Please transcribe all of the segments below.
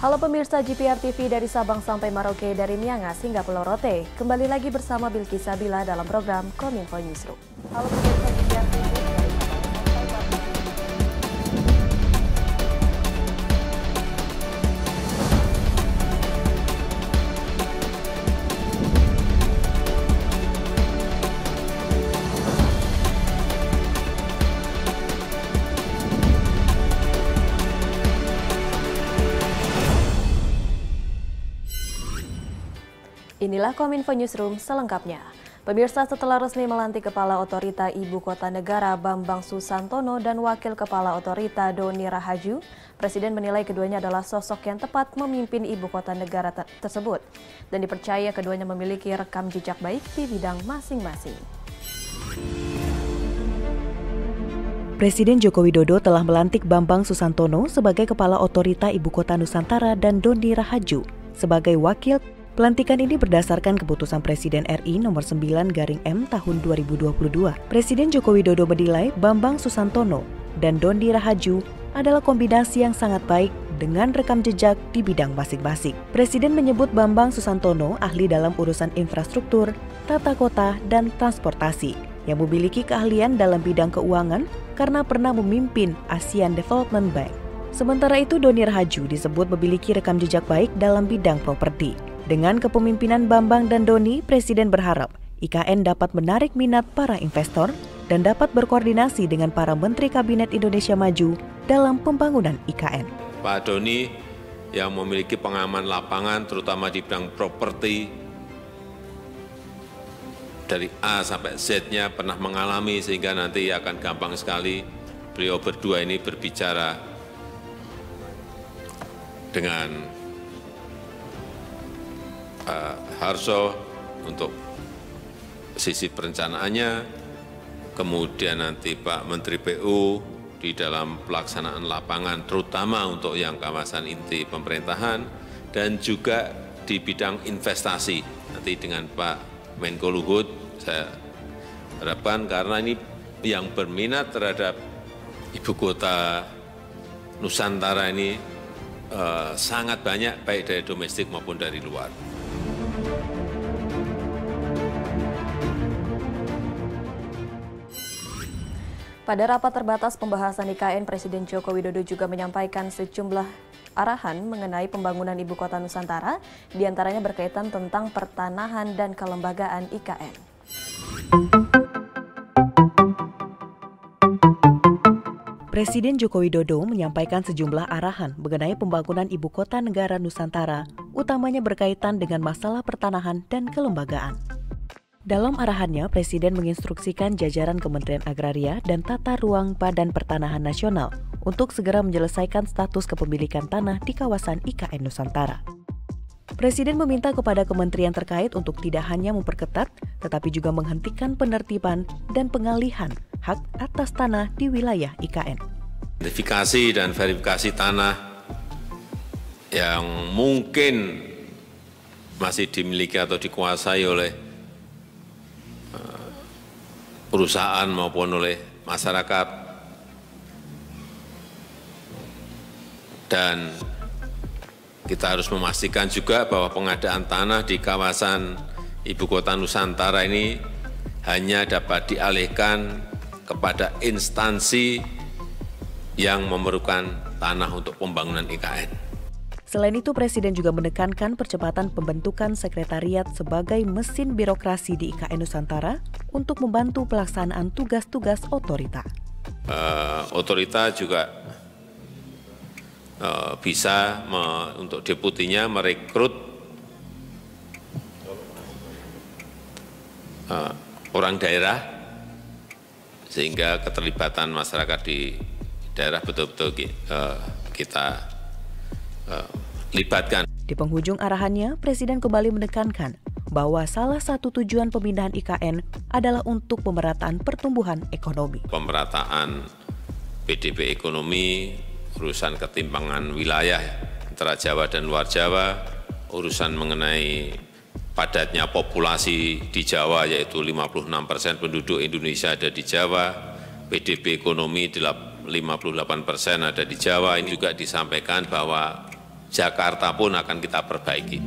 Halo pemirsa GPR TV dari Sabang sampai Maroke dari Miangas hingga Pulau Rote. Kembali lagi bersama Bilki Sabila dalam program Kominfo Newsroom. Halo pemirsa GPR TV Inilah Kominfo Newsroom selengkapnya. Pemirsa setelah resmi melantik Kepala Otorita Ibu Kota Negara Bambang Susantono dan Wakil Kepala Otorita Doni Rahaju, Presiden menilai keduanya adalah sosok yang tepat memimpin Ibu Kota Negara te- tersebut dan dipercaya keduanya memiliki rekam jejak baik di bidang masing-masing. Presiden Joko Widodo telah melantik Bambang Susantono sebagai Kepala Otorita Ibu Kota Nusantara dan Doni Rahaju sebagai Wakil. Pelantikan ini berdasarkan keputusan Presiden RI nomor 9 garing M tahun 2022. Presiden Joko Widodo menilai Bambang Susantono dan Doni Rahaju adalah kombinasi yang sangat baik dengan rekam jejak di bidang masing-masing. Presiden menyebut Bambang Susantono ahli dalam urusan infrastruktur, tata kota, dan transportasi yang memiliki keahlian dalam bidang keuangan karena pernah memimpin ASEAN Development Bank. Sementara itu Doni Rahaju disebut memiliki rekam jejak baik dalam bidang properti. Dengan kepemimpinan Bambang dan Doni, Presiden berharap IKN dapat menarik minat para investor dan dapat berkoordinasi dengan para Menteri Kabinet Indonesia Maju dalam pembangunan IKN. Pak Doni yang memiliki pengalaman lapangan terutama di bidang properti dari A sampai Z-nya pernah mengalami sehingga nanti akan gampang sekali beliau berdua ini berbicara dengan uh, Harso untuk sisi perencanaannya, kemudian nanti Pak Menteri PU di dalam pelaksanaan lapangan terutama untuk yang kawasan inti pemerintahan dan juga di bidang investasi nanti dengan Pak Menko Luhut saya harapkan karena ini yang berminat terhadap ibu kota Nusantara ini eh, sangat banyak baik dari domestik maupun dari luar. Pada rapat terbatas pembahasan IKN, Presiden Joko Widodo juga menyampaikan sejumlah arahan mengenai pembangunan Ibu Kota Nusantara, di antaranya berkaitan tentang pertanahan dan kelembagaan IKN. Presiden Joko Widodo menyampaikan sejumlah arahan mengenai pembangunan ibu kota negara Nusantara, utamanya berkaitan dengan masalah pertanahan dan kelembagaan. Dalam arahannya, Presiden menginstruksikan jajaran Kementerian Agraria dan Tata Ruang Badan Pertanahan Nasional untuk segera menyelesaikan status kepemilikan tanah di kawasan IKN Nusantara. Presiden meminta kepada kementerian terkait untuk tidak hanya memperketat, tetapi juga menghentikan penertiban dan pengalihan hak atas tanah di wilayah IKN. Identifikasi dan verifikasi tanah yang mungkin masih dimiliki atau dikuasai oleh eh, perusahaan maupun oleh masyarakat dan kita harus memastikan juga bahwa pengadaan tanah di kawasan ibu kota Nusantara ini hanya dapat dialihkan kepada instansi yang memerlukan tanah untuk pembangunan IKN. Selain itu, Presiden juga menekankan percepatan pembentukan sekretariat sebagai mesin birokrasi di IKN Nusantara untuk membantu pelaksanaan tugas-tugas otorita. Uh, otorita juga uh, bisa me, untuk deputinya merekrut uh, orang daerah sehingga keterlibatan masyarakat di daerah betul-betul kita uh, libatkan. Di penghujung arahannya, Presiden kembali menekankan bahwa salah satu tujuan pemindahan IKN adalah untuk pemerataan pertumbuhan ekonomi. Pemerataan PDB ekonomi, urusan ketimpangan wilayah antara Jawa dan luar Jawa, urusan mengenai padatnya populasi di Jawa yaitu 56 persen penduduk Indonesia ada di Jawa, PDB ekonomi 58 persen ada di Jawa. Ini juga disampaikan bahwa Jakarta pun akan kita perbaiki.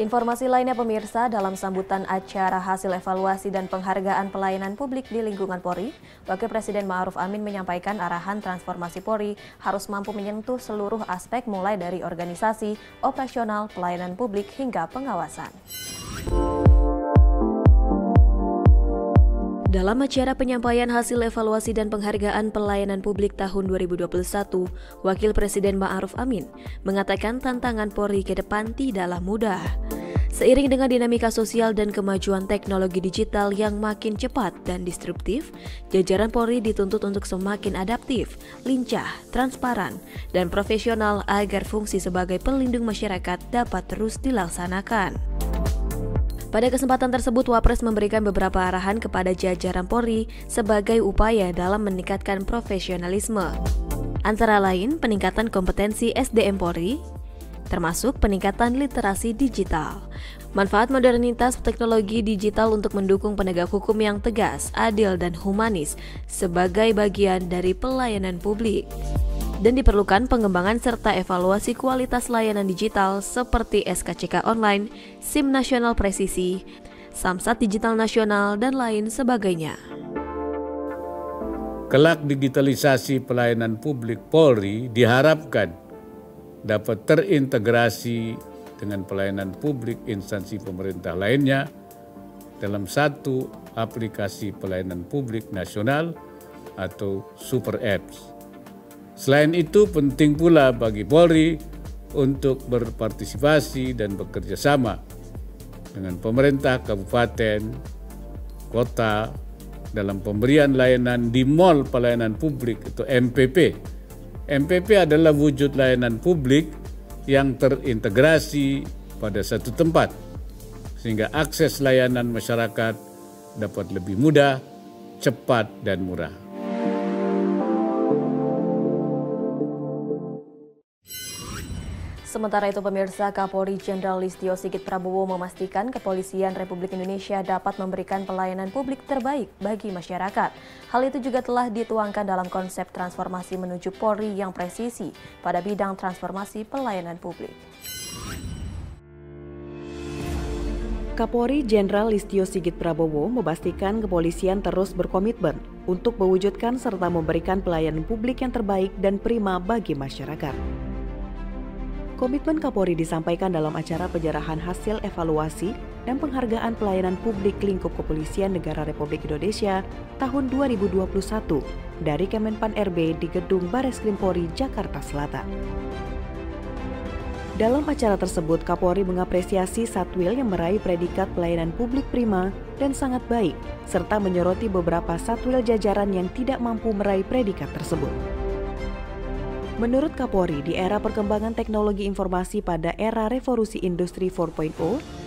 Informasi lainnya pemirsa dalam sambutan acara hasil evaluasi dan penghargaan pelayanan publik di lingkungan Polri, Wakil Presiden Ma'ruf Amin menyampaikan arahan transformasi Polri harus mampu menyentuh seluruh aspek mulai dari organisasi, operasional, pelayanan publik hingga pengawasan. Dalam acara penyampaian hasil evaluasi dan penghargaan pelayanan publik tahun 2021, Wakil Presiden Ma'ruf Amin mengatakan tantangan Polri ke depan tidaklah mudah. Seiring dengan dinamika sosial dan kemajuan teknologi digital yang makin cepat dan disruptif, jajaran Polri dituntut untuk semakin adaptif, lincah, transparan, dan profesional agar fungsi sebagai pelindung masyarakat dapat terus dilaksanakan. Pada kesempatan tersebut, Wapres memberikan beberapa arahan kepada jajaran Polri sebagai upaya dalam meningkatkan profesionalisme. Antara lain, peningkatan kompetensi SDM Polri, termasuk peningkatan literasi digital. Manfaat modernitas teknologi digital untuk mendukung penegak hukum yang tegas, adil, dan humanis sebagai bagian dari pelayanan publik dan diperlukan pengembangan serta evaluasi kualitas layanan digital seperti SKCK online, SIM nasional presisi, Samsat digital nasional, dan lain sebagainya. Kelak digitalisasi pelayanan publik Polri diharapkan dapat terintegrasi dengan pelayanan publik instansi pemerintah lainnya dalam satu aplikasi pelayanan publik nasional atau super apps Selain itu penting pula bagi Polri untuk berpartisipasi dan bekerja sama dengan pemerintah kabupaten, kota dalam pemberian layanan di mall pelayanan publik atau MPP. MPP adalah wujud layanan publik yang terintegrasi pada satu tempat sehingga akses layanan masyarakat dapat lebih mudah, cepat dan murah. Sementara itu pemirsa Kapolri Jenderal Listio Sigit Prabowo memastikan kepolisian Republik Indonesia dapat memberikan pelayanan publik terbaik bagi masyarakat. Hal itu juga telah dituangkan dalam konsep transformasi menuju Polri yang presisi pada bidang transformasi pelayanan publik. Kapolri Jenderal Listio Sigit Prabowo memastikan kepolisian terus berkomitmen untuk mewujudkan serta memberikan pelayanan publik yang terbaik dan prima bagi masyarakat. Komitmen Kapolri disampaikan dalam acara penyerahan hasil evaluasi dan penghargaan pelayanan publik lingkup kepolisian negara Republik Indonesia tahun 2021 dari Kemenpan RB di Gedung Bares Krim Polri, Jakarta Selatan. Dalam acara tersebut, Kapolri mengapresiasi Satwil yang meraih predikat pelayanan publik prima dan sangat baik, serta menyoroti beberapa Satwil jajaran yang tidak mampu meraih predikat tersebut. Menurut Kapolri, di era perkembangan teknologi informasi pada era revolusi industri 4.0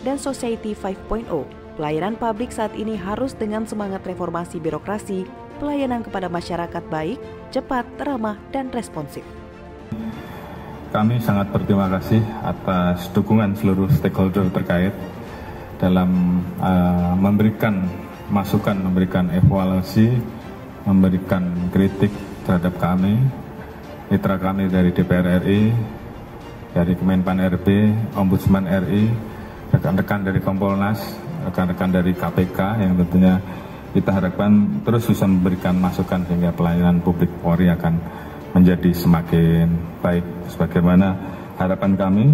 dan society 5.0, pelayanan publik saat ini harus dengan semangat reformasi birokrasi, pelayanan kepada masyarakat baik, cepat, ramah, dan responsif. Kami sangat berterima kasih atas dukungan seluruh stakeholder terkait dalam uh, memberikan masukan, memberikan evaluasi, memberikan kritik terhadap kami mitra kami dari DPR RI, dari Kemenpan RB, Ombudsman RI, rekan-rekan dari Kompolnas, rekan-rekan dari KPK yang tentunya kita harapkan terus bisa memberikan masukan sehingga pelayanan publik Polri akan menjadi semakin baik. Sebagaimana harapan kami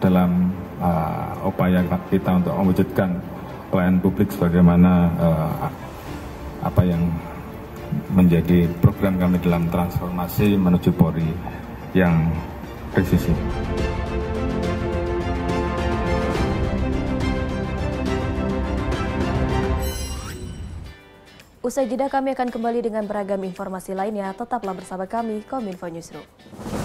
dalam uh, upaya kita untuk mewujudkan pelayanan publik sebagaimana uh, apa yang menjadi program kami dalam transformasi menuju Polri yang presisi. Usai jeda kami akan kembali dengan beragam informasi lainnya. Tetaplah bersama kami, Kominfo Newsroom.